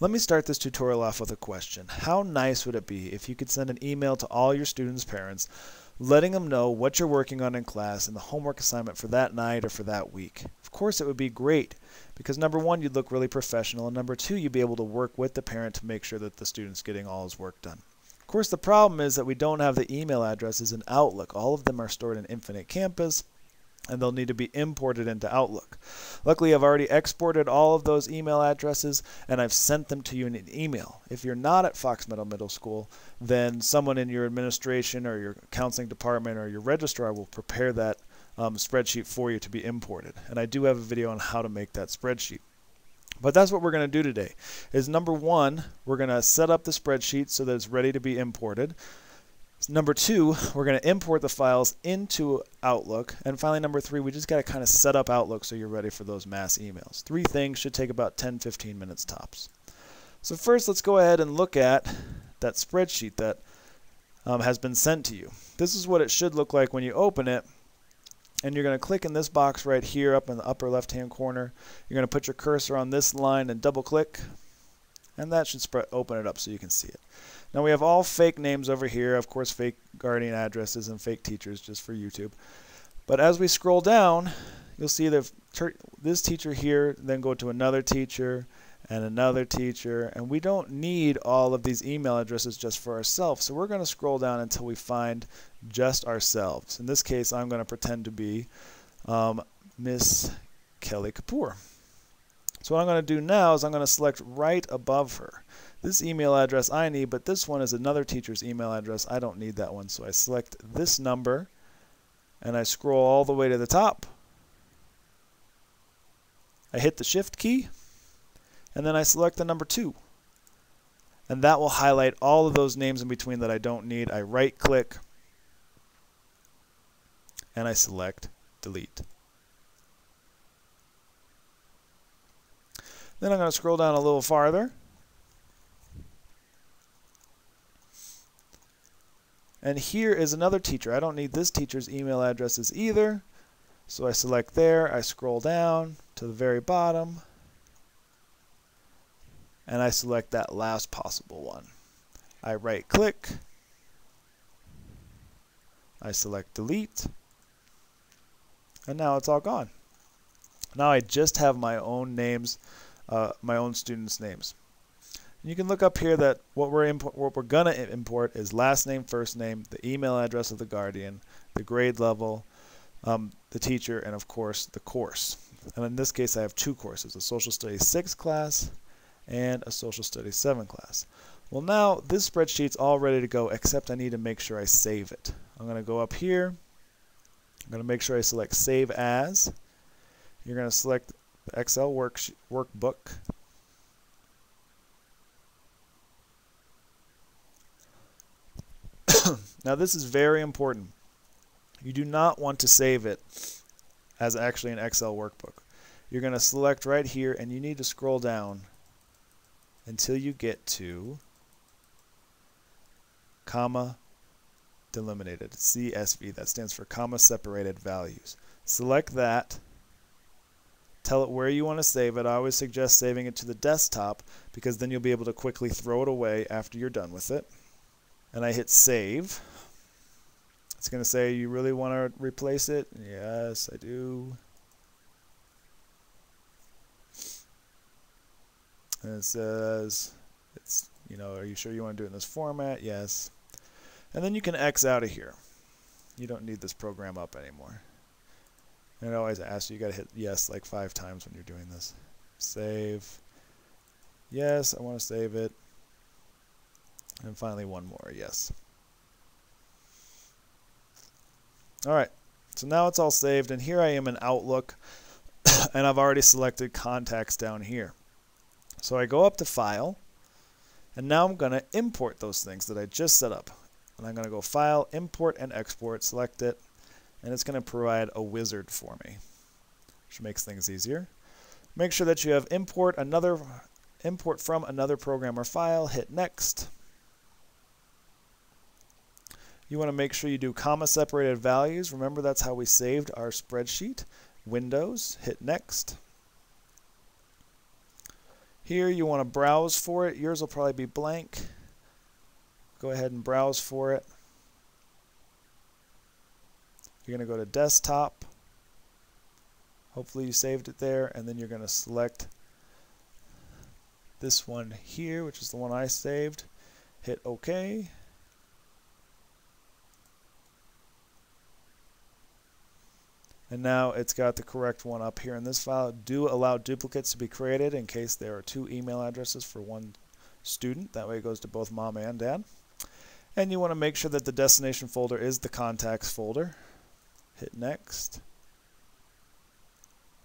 Let me start this tutorial off with a question. How nice would it be if you could send an email to all your students' parents letting them know what you're working on in class and the homework assignment for that night or for that week? Of course, it would be great because number one, you'd look really professional, and number two, you'd be able to work with the parent to make sure that the student's getting all his work done. Of course, the problem is that we don't have the email addresses in Outlook. All of them are stored in Infinite Campus and they'll need to be imported into Outlook. Luckily, I've already exported all of those email addresses and I've sent them to you in an email. If you're not at Fox Meadow Middle School, then someone in your administration or your counseling department or your registrar will prepare that um, spreadsheet for you to be imported. And I do have a video on how to make that spreadsheet. But that's what we're going to do today. Is number one, we're going to set up the spreadsheet so that it's ready to be imported. Number two, we're going to import the files into Outlook. And finally, number three, we just got to kind of set up Outlook so you're ready for those mass emails. Three things should take about 10, 15 minutes tops. So first, let's go ahead and look at that spreadsheet that um, has been sent to you. This is what it should look like when you open it. And you're going to click in this box right here up in the upper left-hand corner. You're going to put your cursor on this line and double-click. And that should open it up so you can see it. Now we have all fake names over here, of course fake guardian addresses and fake teachers just for YouTube. But as we scroll down, you'll see this teacher here, then go to another teacher and another teacher, and we don't need all of these email addresses just for ourselves. So we're going to scroll down until we find just ourselves. In this case, I'm going to pretend to be um, Miss Kelly Kapoor. So what I'm going to do now is I'm going to select right above her. This email address I need, but this one is another teacher's email address. I don't need that one. So I select this number and I scroll all the way to the top. I hit the shift key and then I select the number 2. And that will highlight all of those names in between that I don't need. I right click and I select delete. Then I'm going to scroll down a little farther And here is another teacher. I don't need this teacher's email addresses either. So I select there, I scroll down to the very bottom, and I select that last possible one. I right click, I select delete, and now it's all gone. Now I just have my own names, uh, my own students' names. You can look up here that what we're what we're gonna import is last name, first name, the email address of the guardian, the grade level, um, the teacher, and of course the course. And in this case, I have two courses: a Social Studies 6 class and a Social Studies 7 class. Well, now this spreadsheet's all ready to go, except I need to make sure I save it. I'm going to go up here. I'm going to make sure I select Save As. You're going to select the Excel work workbook now this is very important. You do not want to save it as actually an Excel workbook. You're going to select right here and you need to scroll down until you get to comma delimited CSV that stands for comma separated values. Select that. Tell it where you want to save it. I always suggest saving it to the desktop because then you'll be able to quickly throw it away after you're done with it and I hit save, it's going to say, you really want to replace it? Yes, I do. And it says, it's, you know, are you sure you want to do it in this format? Yes. And then you can X out of here. You don't need this program up anymore. And it always asks you, you got to hit yes like five times when you're doing this. Save. Yes, I want to save it. And finally one more, yes. Alright, so now it's all saved and here I am in Outlook and I've already selected contacts down here. So I go up to File and now I'm going to import those things that I just set up. And I'm going to go File, Import and Export, select it, and it's going to provide a wizard for me, which makes things easier. Make sure that you have import another import from another program or file, hit next. You want to make sure you do comma separated values. Remember that's how we saved our spreadsheet. Windows, hit next. Here you want to browse for it. Yours will probably be blank. Go ahead and browse for it. You're going to go to desktop. Hopefully you saved it there and then you're going to select this one here which is the one I saved. Hit OK. And now it's got the correct one up here in this file. Do allow duplicates to be created in case there are two email addresses for one student. That way it goes to both mom and dad. And you want to make sure that the destination folder is the contacts folder. Hit next.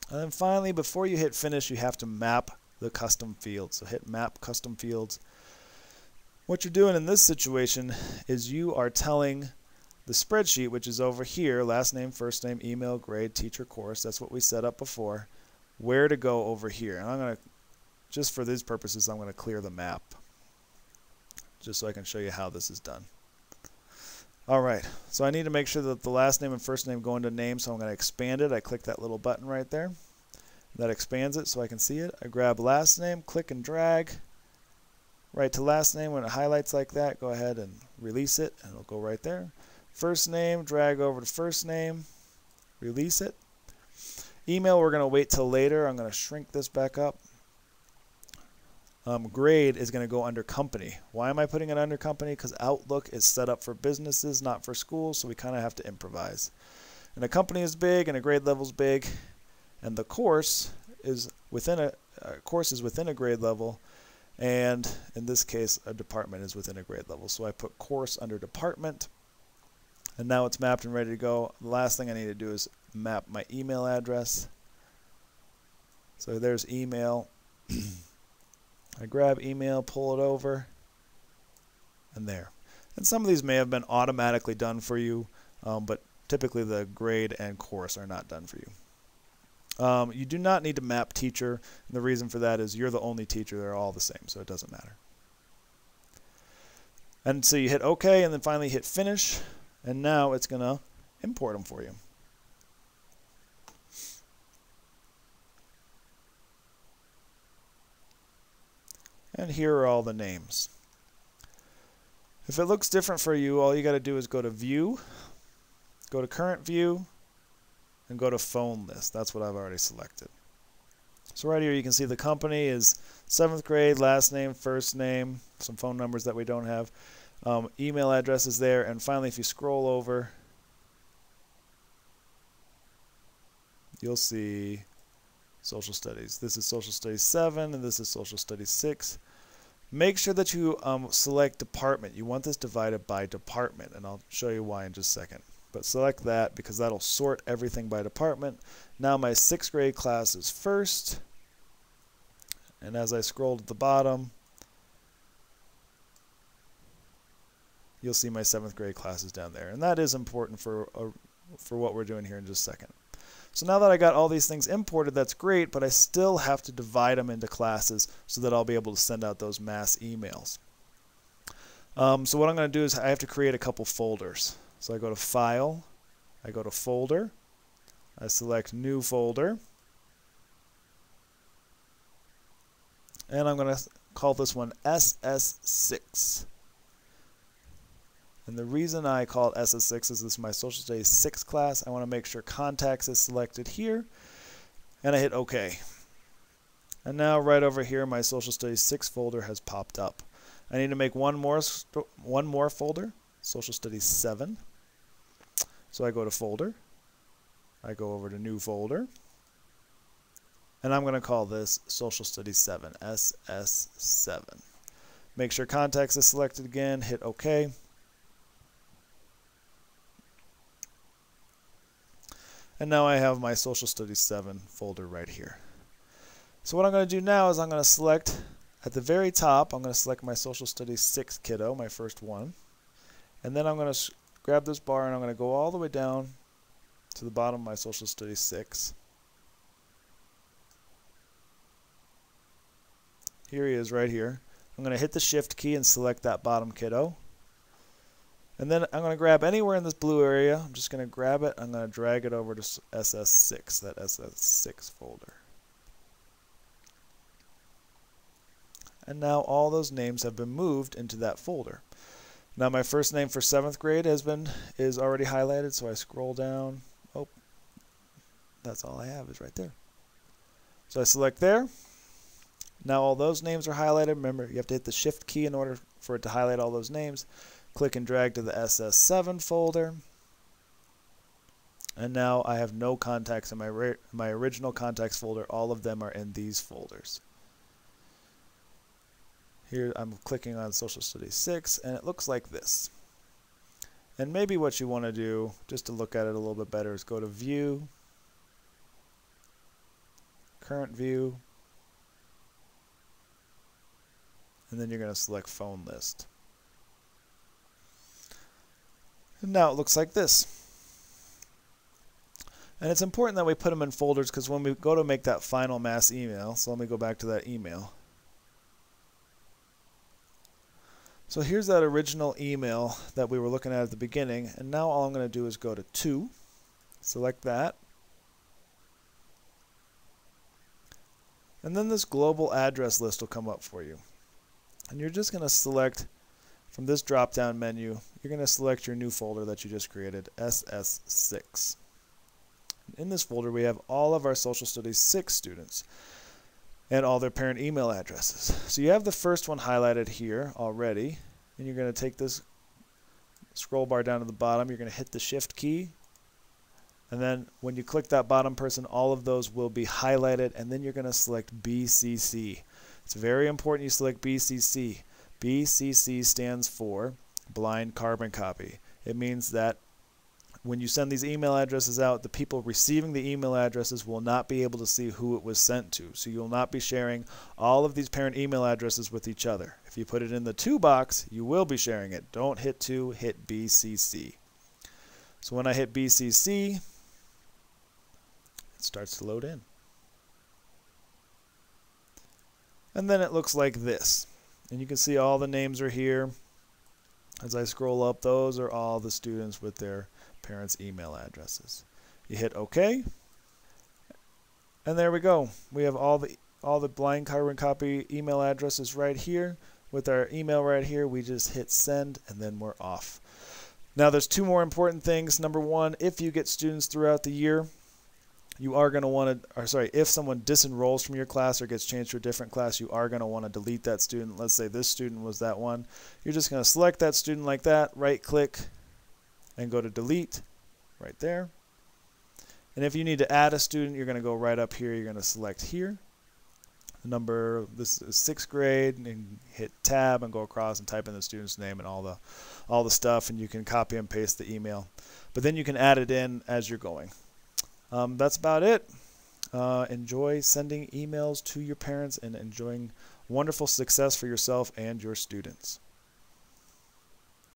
And then finally, before you hit finish, you have to map the custom fields. So hit map custom fields. What you're doing in this situation is you are telling the spreadsheet, which is over here, last name, first name, email, grade, teacher, course, that's what we set up before, where to go over here. And I'm going to, just for these purposes, I'm going to clear the map, just so I can show you how this is done. Alright, so I need to make sure that the last name and first name go into name, so I'm going to expand it. I click that little button right there. That expands it so I can see it. I grab last name, click and drag, right to last name. When it highlights like that, go ahead and release it, and it'll go right there. First name, drag over to first name, release it. Email, we're going to wait till later. I'm going to shrink this back up. Um, grade is going to go under company. Why am I putting it under company? Because Outlook is set up for businesses, not for schools, so we kind of have to improvise. And a company is big, and a grade level is big, and the course is within a uh, course is within a grade level, and in this case, a department is within a grade level. So I put course under department, and now it's mapped and ready to go. The last thing I need to do is map my email address. So there's email. I grab email, pull it over, and there. And some of these may have been automatically done for you, um, but typically the grade and course are not done for you. Um, you do not need to map teacher, and the reason for that is you're the only teacher. They're all the same, so it doesn't matter. And so you hit OK, and then finally hit Finish, and now it's going to import them for you. And here are all the names. If it looks different for you, all you got to do is go to View, go to Current View, and go to Phone List. That's what I've already selected. So right here you can see the company is 7th grade, last name, first name, some phone numbers that we don't have. Um, email address is there, and finally if you scroll over, you'll see social studies. This is social studies 7 and this is social studies 6. Make sure that you um, select department. You want this divided by department and I'll show you why in just a second. But select that because that'll sort everything by department. Now my 6th grade class is first and as I scroll to the bottom you'll see my 7th grade classes down there and that is important for, uh, for what we're doing here in just a second. So now that I got all these things imported, that's great, but I still have to divide them into classes so that I'll be able to send out those mass emails. Um, so what I'm going to do is I have to create a couple folders. So I go to File, I go to Folder, I select New Folder, and I'm going to call this one SS6. And the reason I call it SS6 is this is my Social Studies 6 class. I want to make sure Contacts is selected here. And I hit OK. And now right over here, my Social Studies 6 folder has popped up. I need to make one more, one more folder, Social Studies 7. So I go to Folder. I go over to New Folder. And I'm going to call this Social Studies 7, SS7. Make sure Contacts is selected again, hit OK. And now I have my Social Studies 7 folder right here. So what I'm going to do now is I'm going to select, at the very top, I'm going to select my Social Studies 6 kiddo, my first one. And then I'm going to grab this bar and I'm going to go all the way down to the bottom of my Social Studies 6. Here he is right here. I'm going to hit the Shift key and select that bottom kiddo. And then I'm going to grab anywhere in this blue area. I'm just going to grab it. I'm going to drag it over to SS6, that SS6 folder. and now all those names have been moved into that folder. Now my first name for seventh grade has been is already highlighted, so I scroll down. Oh, that's all I have is right there. So I select there. Now all those names are highlighted. Remember, you have to hit the shift key in order for it to highlight all those names. Click and drag to the SS7 folder. And now I have no contacts in my, my original contacts folder. All of them are in these folders. Here I'm clicking on Social Studies 6 and it looks like this. And maybe what you want to do, just to look at it a little bit better, is go to View, Current View, and then you're going to select Phone List. Now it looks like this. And it's important that we put them in folders because when we go to make that final mass email, so let me go back to that email. So here's that original email that we were looking at at the beginning, and now all I'm going to do is go to 2, select that, and then this global address list will come up for you. And you're just going to select from this drop-down menu, you're going to select your new folder that you just created, SS6. In this folder, we have all of our Social Studies 6 students and all their parent email addresses. So you have the first one highlighted here already, and you're going to take this scroll bar down to the bottom, you're going to hit the shift key, and then when you click that bottom person, all of those will be highlighted, and then you're going to select BCC. It's very important you select BCC. BCC stands for blind carbon copy. It means that when you send these email addresses out, the people receiving the email addresses will not be able to see who it was sent to. So you'll not be sharing all of these parent email addresses with each other. If you put it in the to box, you will be sharing it. Don't hit to, hit BCC. So when I hit BCC, it starts to load in. And then it looks like this. And you can see all the names are here. As I scroll up, those are all the students with their parents' email addresses. You hit OK, and there we go. We have all the all the blind carbon copy email addresses right here. With our email right here, we just hit send and then we're off. Now there's two more important things. Number one, if you get students throughout the year, you are going to want to, or sorry, if someone disenrolls from your class or gets changed to a different class, you are going to want to delete that student. Let's say this student was that one. You're just going to select that student like that, right click, and go to delete right there. And if you need to add a student, you're going to go right up here. You're going to select here. The number, this is sixth grade, and hit tab and go across and type in the student's name and all the, all the stuff, and you can copy and paste the email. But then you can add it in as you're going. Um, that's about it. Uh, enjoy sending emails to your parents and enjoying wonderful success for yourself and your students.